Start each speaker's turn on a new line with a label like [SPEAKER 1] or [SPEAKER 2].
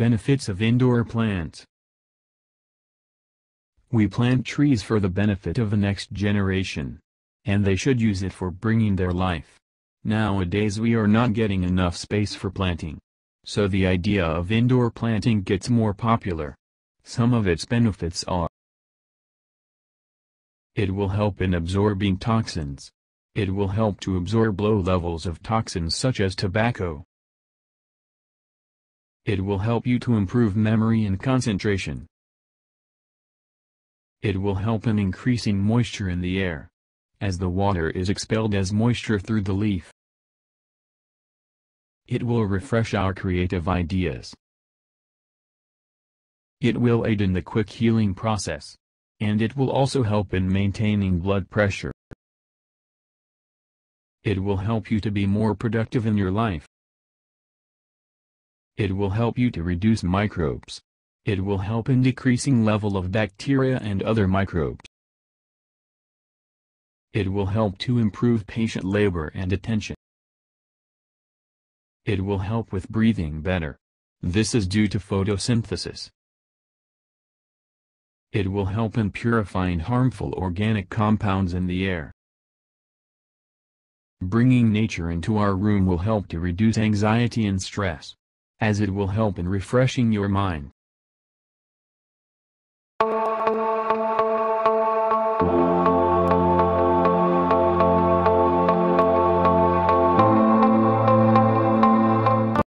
[SPEAKER 1] benefits of indoor plants. We plant trees for the benefit of the next generation. And they should use it for bringing their life. Nowadays we are not getting enough space for planting. So the idea of indoor planting gets more popular. Some of its benefits are It will help in absorbing toxins. It will help to absorb low levels of toxins such as tobacco. It will help you to improve memory and concentration. It will help in increasing moisture in the air, as the water is expelled as moisture through the leaf. It will refresh our creative ideas. It will aid in the quick healing process. And it will also help in maintaining blood pressure. It will help you to be more productive in your life. It will help you to reduce microbes. It will help in decreasing level of bacteria and other microbes. It will help to improve patient labor and attention. It will help with breathing better. This is due to photosynthesis. It will help in purifying harmful organic compounds in the air. Bringing nature into our room will help to reduce anxiety and stress, as it will help in refreshing your mind.